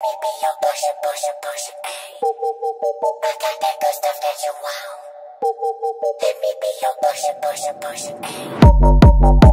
me be your pusher, pusher, pusher, ayy. I got eh. that good stuff that you want. Let me be your pusher, pusher, pusher, eh. ayy.